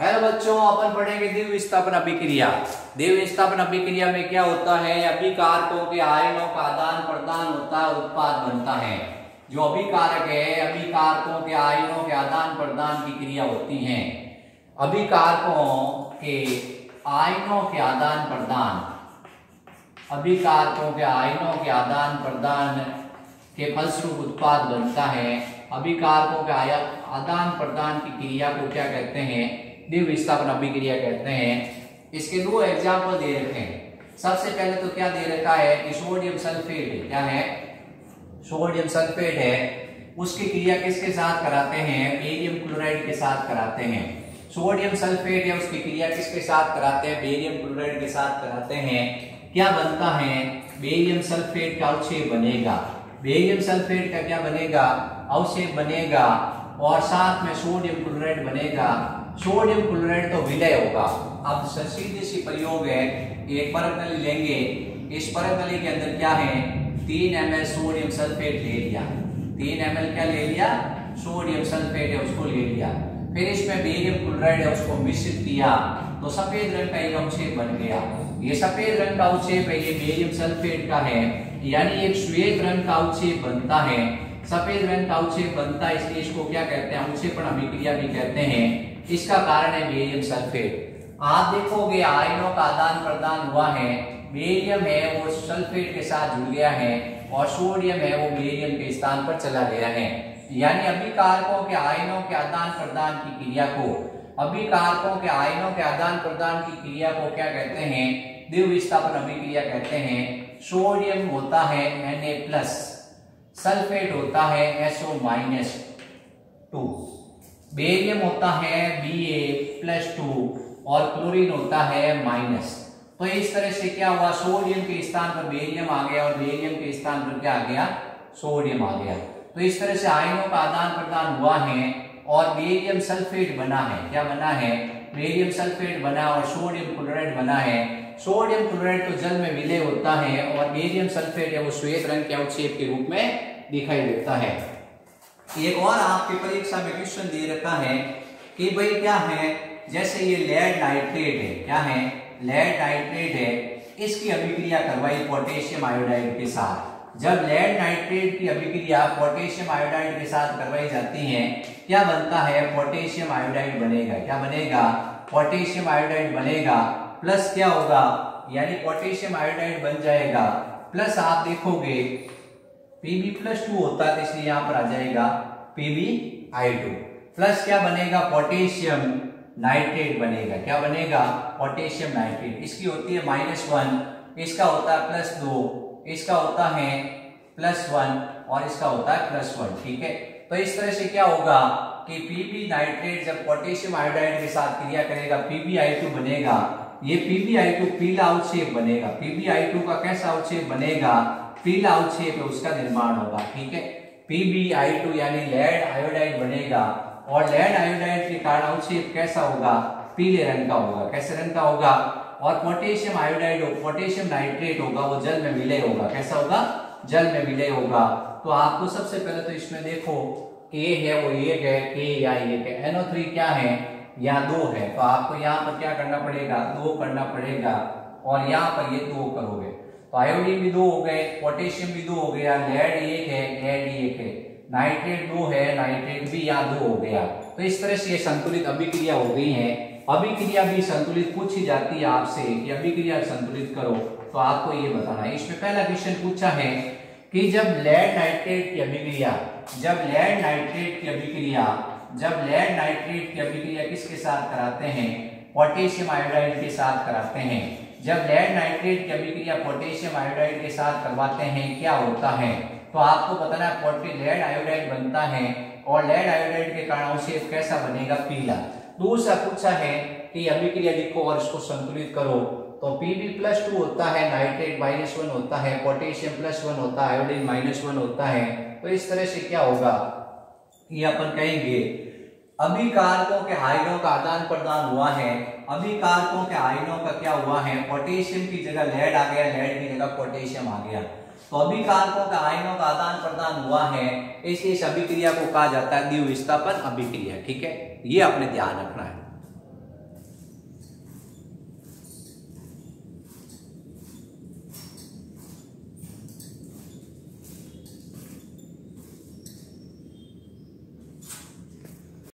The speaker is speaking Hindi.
हेलो बच्चों, अपन पढ़ेंगे दिव्य विस्थापन अभिक्रिया। दिव्य विस्थापन अभिक्रिया में क्या होता है? अभिकारकों के आयनों का आदान प्रदान होता है, उत्पाद बनता है। जो अभिकारक है, अभिकारकों के आयनों के आदान प्रदान की क्रिया होती है। अभिकारकों के आयनों के आदान प्रदान। अभिकारकों के आयनों के आदान प्रदान के फलस्वरूप उत्पाद बनता है। अभिकारकों के आदान प्रदान की क्रिया को क्या कहते हैं? दिव्य विस्थापन अभिक्रिया कहते हैं। इसके दो एग्ज़ाम्पल दे रखे हैं। सबसे पहले तो क्या दे रखा है? कि सोडियम सल्फेट क्या है? सोडियम सल्फेट है। उसकी क्रिया किसके साथ कराते हैं? बेरियम क्लोराइड के साथ कराते हैं। सोडियम सल्फेट है उसकी क्रिया किसके साथ कराते हैं? बेरियम क्लोराइड के साथ कराते हैं। क्या बनता है? बेरियम सल्फेट का अवक्षेप बनेगा। बेरियम सल्फेट का क्या बनेगा? अवक्षेप बनेगा। और साथ में सोडियम क्लोराइड बनेगा। सोडियम क्लोराइड तो विलय होगा। अब सीधी सी प्रयोग है, एक परत नली लेंगे। इस परत नली के अंदर क्या है? तीन एम एल सोडियम सल्फेट ले लिया। तीन एम एल क्या ले लिया? सोडियम सल्फेट है, उसको ले लिया। फिर इसमें बेरियम क्लोराइड है, उसको मिश्रित किया। तो सफ़ेद रंग का एक अवक्षेप बन गया। ये सफ़ेद रंग का अवक्षेप है, ये बेरियम सल्फेट का है। यानी एक श्वेत रंग का अवक्षेप बनता है। सफ़ेद रंग का अवक्षेप बनता है, इसलिए इसको क्या कहते हैं? अवक्षेपण अभिक्रिया भी कहते हैं। इसका कारण है बेरियम सल्फेट। आप देखोगे, आयनों का आदान प्रदान हुआ है। बेरियम है, वो सल्फेट के साथ जुड़ गया है और सोडियम है, वो बेरियम के स्थान पर चला गया है। यानी अभिकारकों के आयनों के आदान प्रदान की क्रिया को, अभिकारकों के आयनों के आदान प्रदान की क्रिया को क्या कहते हैं? द्विविस्थापन विस्थापन अभिक्रिया कहते हैं। सोडियम होता है Na प्लस सल्फेट होता है SO माइनस टू बेरियम होता है बी ए प्लस टू और क्लोरीन होता है माइनस तो इस तरह से क्या हुआ? सोडियम के स्थान पर बेरियम आ गया और बेरियम के स्थान पर क्या आ गया? सोडियम आ गया. तो इस तरह से आयनों का आदान प्रदान हुआ है और बेरियम सल्फेट बना है. क्या बना है? बेरियम सल्फेट बना और सोडियम क्लोराइड बना है. सोडियम क्लोराइड तो जल में विलय होता है और बेरियम सल्फेट है वो श्वेत रंग के अवक्षेप के रूप में दिखाई देता है। एक और आपकी परीक्षा में क्वेश्चन दे रखा है कि भाई क्या है, जैसे ये लेड नाइट्रेट है, क्या है? लेड नाइट्रेट है, इसकी अभिक्रिया करवाई पोटेशियम आयोडाइड के साथ। जब लेड नाइट्रेट की अभिक्रिया पोटेशियम आयोडाइड के साथ करवाई जाती है, क्या बनता है? पोटेशियम आयोडाइड बनेगा। क्या बनेगा? पोटेशियम आयोडाइड बनेगा। प्लस क्या होगा? यानी पोटेशियम आयोडाइड बन जाएगा। प्लस आप देखोगे Pb प्लस टू होता है तो इसलिए यहाँ पर आ जाएगा Pb आई टू प्लस क्या बनेगा? पोटेशियम नाइट्रेट बनेगा। क्या बनेगा? पोटेशियम नाइट्रेट इसकी होती है माइनस वन इसका होता है प्लस दो इसका होता है प्लस वन और इसका होता है प्लस वन ठीक है? तो इस तरह से क्या होगा कि पीबी नाइट्रेट जब पोटेशियम आयोडाइड के साथ क्रिया करेगा पीबीआई बनेगा, ये पीबीआई पीला आउटशेप बनेगा। पीबीआई का कैसा आउटशेप बनेगा? पीला अवक्षेप उसका निर्माण होगा, ठीक है? PbI2 यानी लेड आयोडाइड बनेगा, और लेड आयोडाइड के कारण अवक्षेप कैसा होगा? पीले रंग का होगा। कैसे रंग का होगा? और पोटेशियम आयोडाइड पोटेशियम नाइट्रेट होगा, वो जल में विलय होगा। कैसा होगा? जल में विलय होगा। तो आपको सबसे पहले तो इसमें देखो ए है, वो एक है के या एक है NO3 क्या है? यहाँ दो है। तो आपको यहाँ पर क्या करना पड़ेगा? दो करना पड़ेगा, और यहाँ पर ये दो करोगे। तो आयोडीन भी दो हो गए पोटेशियम भी दो हो गया लेड एक है लेड एक है। नाइट्रेट दो है नाइट्रेट भी यहाँ दो हो गया। तो इस तरह से ये संतुलित अभिक्रिया हो गई है। अभिक्रिया भी संतुलित पूछी जाती है आपसे कि अभिक्रिया संतुलित करो तो आपको ये बताना है। इसमें पहला क्वेश्चन पूछा है कि जब लेड नाइट्रेट की अभिक्रिया, जब लेड नाइट्रेट की अभिक्रिया, जब लेड नाइट्रेट की अभिक्रिया किसके साथ कराते हैं? पोटेशियम आयोडाइड के साथ कराते हैं। जब लेड नाइट्रेट की अभिक्रिया पोटेशियम आयोडाइड के साथ करवाते हैं, क्या होता है? तो आपको बताना है लेड आयोडाइड बनता है और लेड आयोडाइड के कारण अवशेष कैसा बनेगा? पीला। दूसरा पूछा है कि अभिक्रिया लिखो और इसको संतुलित करो तो Pb प्लस टू होता है नाइट्रेट माइनस वन होता है पोटेशियम प्लस वन होता है आयोडीन माइनस वन होता है। तो इस तरह से क्या होगा? ये अपन कहेंगे अभिकारकों के आयनों का आदान प्रदान हुआ है। अभिकारकों के आयनों का क्या हुआ है? पोटेशियम की जगह लेड आ गया लेड की जगह पोटेशियम आ गया। तो अभिकारकों के आयनों का आदान प्रदान हुआ है। इसलिए इस अभिक्रिया को कहा जाता है द्विविस्थापन अभिक्रिया, ठीक है? ये अपने ध्यान रखना है।